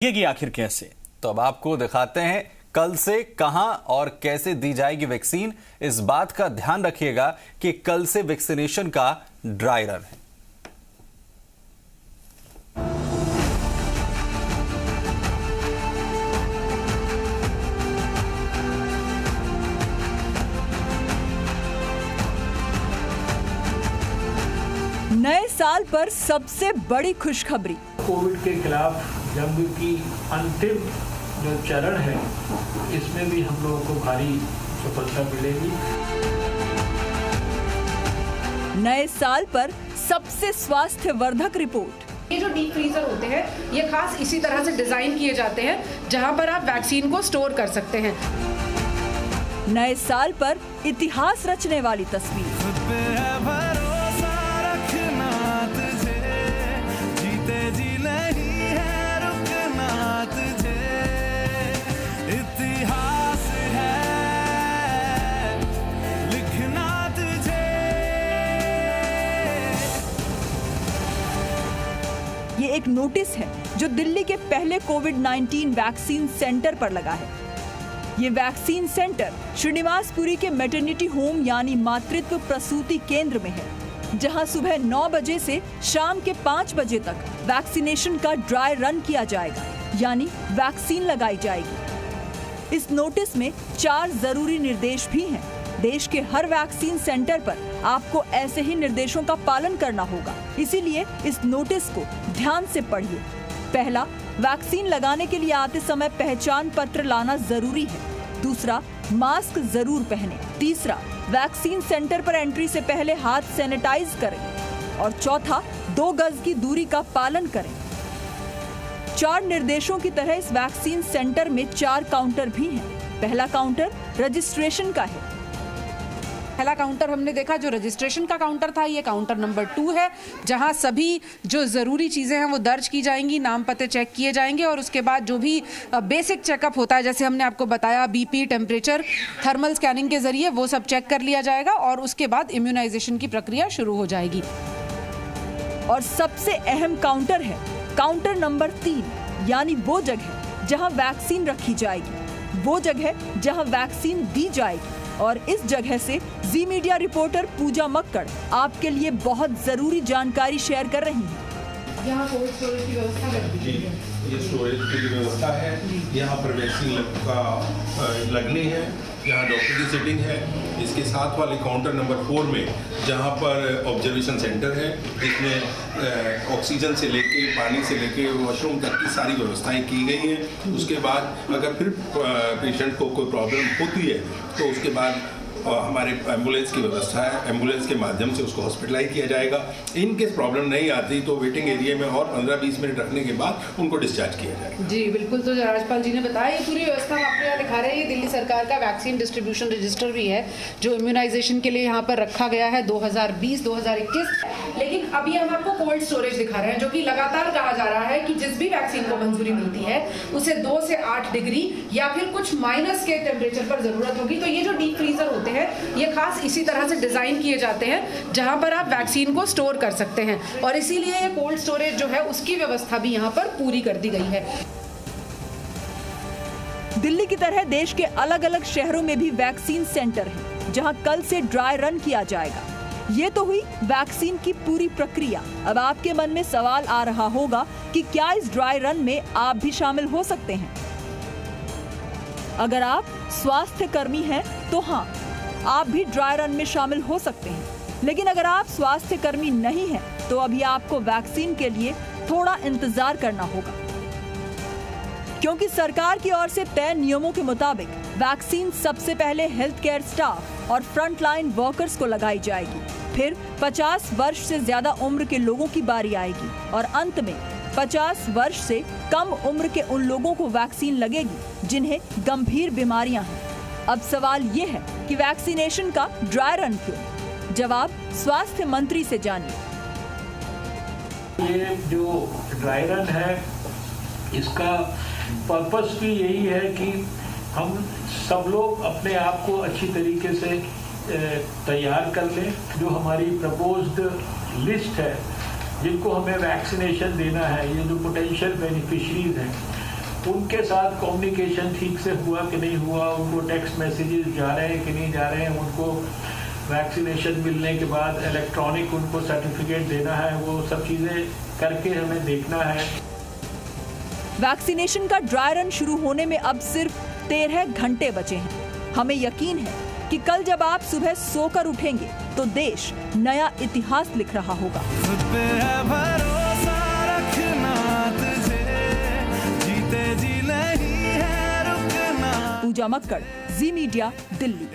कि आखिर कैसे। तो अब आपको दिखाते हैं कल से कहाँ और कैसे दी जाएगी वैक्सीन। इस बात का ध्यान रखिएगा कि कल से वैक्सीनेशन का ड्राई रन है। नए साल पर सबसे बड़ी खुशखबरी। कोविड के खिलाफ जंग की अंतिम जो चरण है इसमें भी हम लोगों को भारी सफलता मिलेगी। नए साल पर सबसे स्वास्थ्य वर्धक रिपोर्ट। ये जो डीप फ्रीजर होते हैं ये खास इसी तरह से डिज़ाइन किए जाते हैं जहाँ पर आप वैक्सीन को स्टोर कर सकते हैं। नए साल पर इतिहास रचने वाली तस्वीर। ये एक नोटिस है जो दिल्ली के पहले कोविड 19 वैक्सीन सेंटर पर लगा है। ये वैक्सीन सेंटर श्रीनिवासपुरी के मेटर्निटी होम यानी मातृत्व प्रसूति केंद्र में है, जहाँ सुबह 9 बजे से शाम के 5 बजे तक वैक्सीनेशन का ड्राई रन किया जाएगा, यानी वैक्सीन लगाई जाएगी। इस नोटिस में चार ज़रूरी निर्देश भी हैं। देश के हर वैक्सीन सेंटर पर आपको ऐसे ही निर्देशों का पालन करना होगा। इसीलिए इस नोटिस को ध्यान से पढ़िए। पहला, वैक्सीन लगाने के लिए आते समय पहचान पत्र लाना ज़रूरी है। दूसरा, मास्क ज़रूर पहने। तीसरा, वैक्सीन सेंटर पर एंट्री से पहले हाथ सैनिटाइज करें। और चौथा, दो गज की दूरी का पालन करें। चार निर्देशों की तरह इस वैक्सीन सेंटर में चार काउंटर भी हैं। पहला काउंटर रजिस्ट्रेशन का है। पहला काउंटर हमने देखा जो रजिस्ट्रेशन का काउंटर था, ये काउंटर नंबर टू है, जहाँ सभी जो ज़रूरी चीज़ें हैं वो दर्ज की जाएँगी, नाम पते चेक किए जाएँगे और उसके बाद जो भी बेसिक चेकअप होता है, जैसे हमने आपको बताया बीपी टेम्परेचर थर्मल स्कैनिंग के ज़रिए वो सब चेक कर लिया जाएगा और उसके बाद इम्यूनाइजेशन की प्रक्रिया शुरू हो जाएगी। और सबसे अहम काउंटर है, काउंटर नंबर तीन, यानी वो जगह जहाँ वैक्सीन रखी जाएगी, वो जगह जहाँ वैक्सीन दी जाएगी। और इस जगह से जी मीडिया रिपोर्टर पूजा मक्कड़ आपके लिए बहुत ज़रूरी जानकारी शेयर कर रही हैं। यहाँ कोल्ड स्टोरेज की व्यवस्था कर दी जी ये स्टोरेज की व्यवस्था है यहाँ पर वैक्सीन का लगनी है यहाँ डॉक्टर की सेटिंग है इसके साथ वाले काउंटर नंबर फोर में जहाँ पर ऑब्जर्वेशन सेंटर है जिसमें ऑक्सीजन से लेके पानी से लेके वॉशरूम तक की सारी व्यवस्थाएँ की गई हैं। उसके बाद अगर फिर पेशेंट को कोई प्रॉब्लम होती है तो उसके बाद हमारे एंबुलेंस की व्यवस्था है, एंबुलेंस के माध्यम से उसको हॉस्पिटलाइज किया जाएगा। इन केस प्रॉब्लम नहीं आती तो वेटिंग एरिया में और 15-20 मिनट रखने के बाद उनको डिस्चार्ज किया जाएगा। जी, बिल्कुल। तो राज्यपाल जी ने बताया, ये पूरी व्यवस्था आपको यहाँ दिखा रहे हैं। ये दिल्ली सरकार का वैक्सीन डिस्ट्रीब्यूशन रजिस्टर भी है, जो इम्यूनाइजेशन के लिए यहाँ पर रखा गया है दो हज़ार लेकिन अभी हम आपको कोल्ड स्टोरेज दिखा रहे हैं, जो कि लगातार कहा जा रहा है कि जिस भी वैक्सीन को मंजूरी मिलती है, उसे दो से आठ डिग्री या फिर कुछ माइनस के टेम्परेचर पर ज़रूरत होगी। तो ये जो डीप फ्रीजर होते हैं। ये खास इसी तरह से डिज़ाइन किए जाते हैं जहाँ पर आप वैक्सीन को स्टोर कर सकते हैं। और इसीलिए ये कोल्ड स्टोरेज जो है उसकी व्यवस्था भी यहाँ पर पूरी कर दी गई है। दिल्ली की तरह देश के अलग अलग शहरों में भी वैक्सीन सेंटर हैं, जहाँ कल से ड्राई रन किया जाएगा। ये तो हुई वैक्सीन की पूरी प्रक्रिया। अब आपके मन में सवाल आ रहा होगा कि क्या इस ड्राई रन में आप भी शामिल हो सकते हैं? अगर आप स्वास्थ्य कर्मी हैं तो हाँ आप भी ड्राई रन में शामिल हो सकते हैं। लेकिन अगर आप स्वास्थ्य कर्मी नहीं हैं तो अभी आपको वैक्सीन के लिए थोड़ा इंतज़ार करना होगा। क्योंकि सरकार की ओर से तय नियमों के मुताबिक वैक्सीन सबसे पहले हेल्थ केयर स्टाफ और फ्रंट लाइन वर्कर्स को लगाई जाएगी। फिर 50 वर्ष से ज़्यादा उम्र के लोगों की बारी आएगी और अंत में 50 वर्ष से कम उम्र के उन लोगों को वैक्सीन लगेगी जिन्हें गंभीर बीमारियाँ हैं। अब सवाल ये है कि वैक्सीनेशन का ड्राई रन क्यों? जवाब स्वास्थ्य मंत्री से जानिए। ये जो ड्राई रन है, इसका पर्पस भी यही है कि हम सब लोग अपने आप को अच्छी तरीके से तैयार कर लें। जो हमारी प्रपोज्ड लिस्ट है, जिनको हमें वैक्सीनेशन देना है, ये जो पोटेंशियल बेनिफिशरीज हैं उनके साथ कम्युनिकेशन ठीक से हुआ कि नहीं हुआ उनको टेक्स्ट मैसेजेस जा रहे हैं कि नहीं जा रहे हैं उनको वैक्सीनेशन मिलने के बाद इलेक्ट्रॉनिक उनको सर्टिफिकेट देना है वो सब चीज़ें करके हमें देखना है। वैक्सीनेशन का ड्राई रन शुरू होने में अब सिर्फ़ तेरह घंटे बचे हैं। हमें यकीन है कि कल जब आप सुबह सोकर उठेंगे तो देश नया इतिहास लिख रहा होगा। पूजा मक्कड़ जी मीडिया दिल्ली।